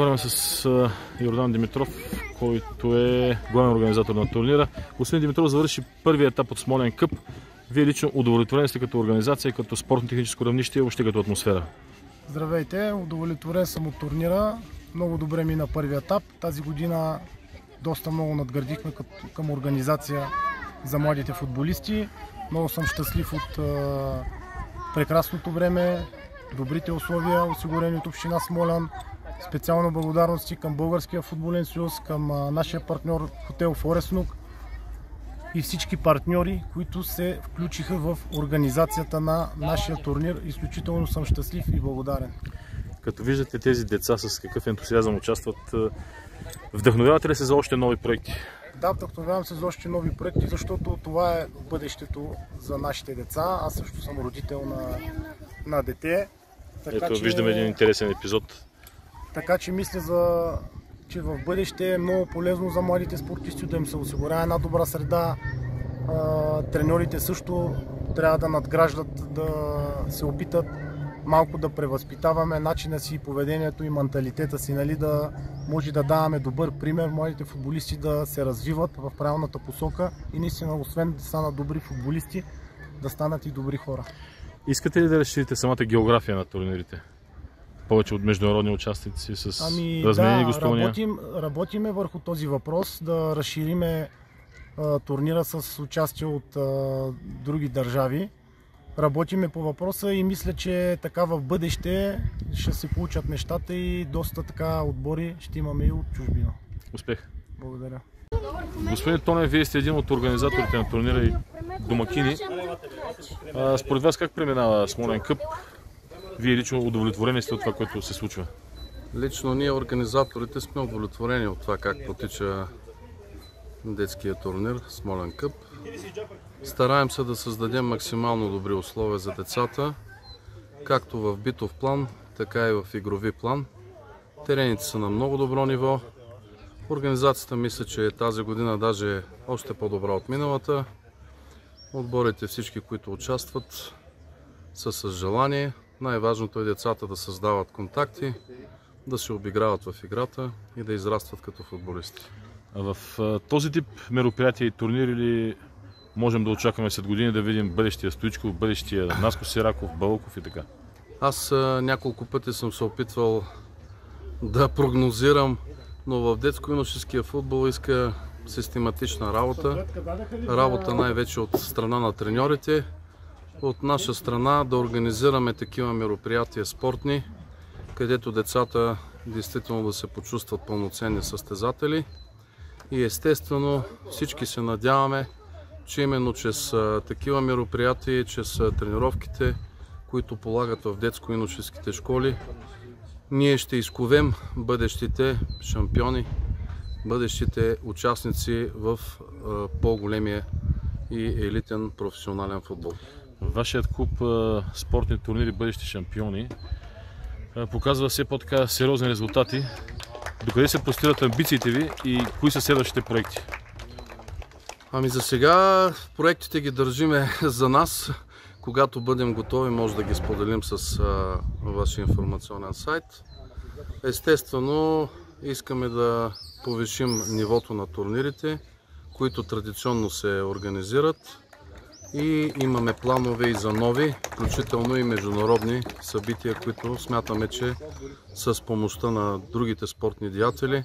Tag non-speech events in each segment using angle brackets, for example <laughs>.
Разговаряме с Йордан Димитров, който е главен организатор на турнира. Господин Димитров завърши първия етап от Смолен Къп. Вие лично удовлетворени сте като организация, като спортно-техническо равнище и въобще като атмосфера? Здравейте, удовлетворен съм от турнира. Много добре мина първи етап. Тази година доста много надградихме към организация за младите футболисти. Много съм щастлив от прекрасното време, добрите условия, осигурени от Община Смолян. Специално благодарности към Българския футболен съюз, към нашия партньор Хотел Фореснук и всички партньори, които се включиха в организацията на нашия турнир. Изключително съм щастлив и благодарен. Като виждате тези деца с какъв ентусиазъм участват, вдъхновявате ли се за още нови проекти? Да, вдъхновявам се за още нови проекти, защото това е бъдещето за нашите деца. Аз също съм родител на, на дете. Така, Ето, че, виждаме един интересен епизод. Така че мисля, за, че в бъдеще е много полезно за младите спортисти да им се осигурява една добра среда. треньорите също трябва да надграждат, да се опитат малко да превъзпитаваме начина си, поведението и менталитета си, нали, да може да даваме добър пример, младите футболисти да се развиват в правилната посока и наистина, освен да станат добри футболисти, да станат и добри хора. Искате ли да разширите самата география на турнирите? Повече от международни участници с ами, разменени да, гостувания? Работим, работиме върху този въпрос, да разшириме а, турнира с участие от а, други държави работиме по въпроса и мисля, че така в бъдеще ще се получат нещата и доста така отбори ще имаме и от чужбина. Успех! Благодаря! Господин Тонев, вие сте един от организаторите на турнира и домакини. А, според вас как преминава Смолен Къп? Вие лично удовлетворени сте от това, което се случва? Лично ние, организаторите, сме удовлетворени от това как протича детския турнир Смолен Къп. Стараем се да създадем максимално добри условия за децата, както в битов план, така и в игрови план. Терените са на много добро ниво. Организацията мисля, че тази година даже е още по-добра от миналата. Отборите всички, които участват, са с желание. Най-важното е децата да създават контакти, да се обиграват в играта и да израстват като футболисти. В този тип мероприятия и турнири ли можем да очакваме след години да видим бъдещия Стоичков, бъдещия Наско Сираков, Балков и така? Аз няколко пъти съм се опитвал да прогнозирам, но в детско-юношеския футбол иска систематична работа. Работа най-вече от страна на треньорите. От наша страна да организираме такива мероприятия спортни, където децата действително да се почувстват пълноценни състезатели. И естествено всички се надяваме че именно чрез такива мероприятия, чрез тренировките, които полагат в детско-иноческите школи, ние ще изковем бъдещите шампиони, бъдещите участници в по-големия и елитен професионален футбол. Вашият клуб спортни турнири бъдещи шампиони показва все по-така сериозни резултати. Докъде се простират амбициите ви и кои са следващите проекти? Ами за сега проектите ги държиме <laughs> за нас. Когато бъдем готови, може да ги споделим с вашия информационен сайт. Естествено, искаме да повишим нивото на турнирите, които традиционно се организират и имаме планове и за нови, включително и международни събития, които смятаме, че с помощта на другите спортни деятели,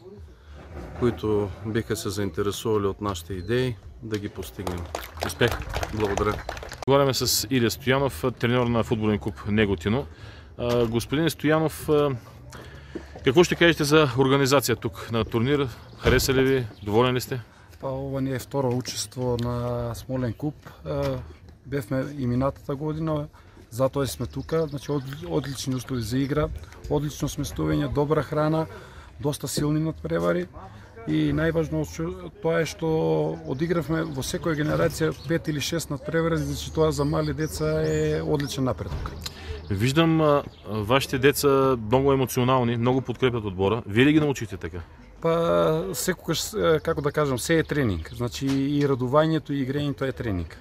които биха се заинтересували от нашите идеи, да ги постигнем. Успех! Благодаря! Говорим с Илия Стоянов, треньор на футболен клуб Неготино. Господин Стоянов, какво ще кажете за организация тук на турнир? Хареса ли ви? Доволен ли сте? Това ни е второ учество на Смолен клуб. Бехме и минатата година, затоа сме тук. Значи, отлични услови за игра, отлично сместување, добра храна, доста силни надпревари. И најважно тоа е што одигравме во секоја генерација 5 или 6 надпревари, значи тоа за мали деца е одличен напредок. Виждам вашите деца много емоционални, много подкрепят отбора. Вие ли ги научите така? Па секогаш, како да кажам, се е тренинг. Значи и радувањето и игрењето е тренинг.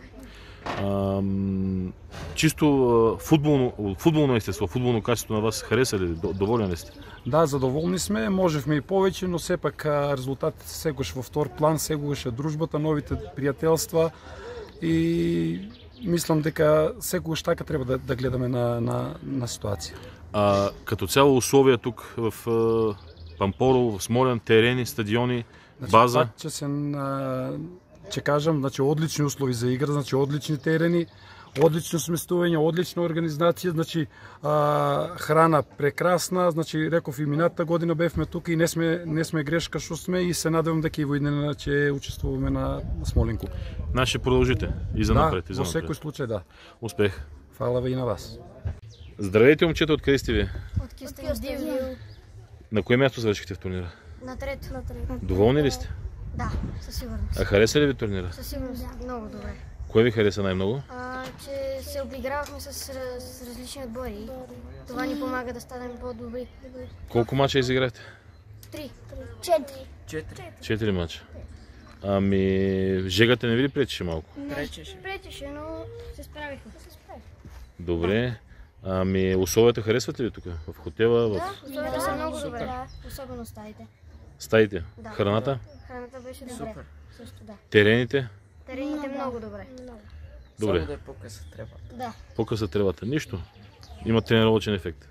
Ам... чисто футболно, футболно естество, футболно качество на вас хареса ли? До- Доволен ли сте? Да, задоволни сме, можехме и повече, но все пак резултатите се сегаш във втор план, сегаш е дружбата, новите приятелства и мислам дека секогаш така треба да, да гледаме на, на, на ситуација. А, като цяло условия тук в Пампорово, в Смолян, терени, стадиони, база. Пак ќе се ќе кажам, значи одлични услови за игра, значи одлични терени, одлично сместување, одлична организација, значи а, храна прекрасна, значи реков и минатата година бевме тука и не сме не сме грешка што сме и се надевам дека и во иднина ќе учествуваме на Смолен куп. Значи ще продължите и за да, напред. И за во напред. секој случај да. Успех! Фала ви и на вас. Здравейте, момчета, откъде сте ви? От Кюстендил. На кое място завършихте в турнира? На трето. На трето. Доволни ли сте? Да, със сигурност. А хареса ли ви турнира? Със сигурност много добре. Кое ви хареса най-много? А, че се обигравахме с, раз- с различни отбори. Това ни помага да станем по-добри. Колко мача изиграхте? Три. Четири. Четири мача. Ами, жегата не ви ли пречеше малко? Пречеше. Пречеше, но се справихме. Добре. Ами, условията харесват ли ви тук? В хотела, в Да, условията са много добре. Особено стаите. стаите? Да. Храната? Храната беше добре. Също да. Терените? Терените много добре. Добре. Само да е по-къса трябва. Да. По-къса тревата. Нищо. Има тренировъчен ефект.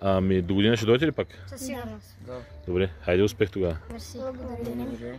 Ами, до година ще дойдете ли пак? Със сигурност. Да. Добре, хайде успех тогава. Мерси. Благодаря.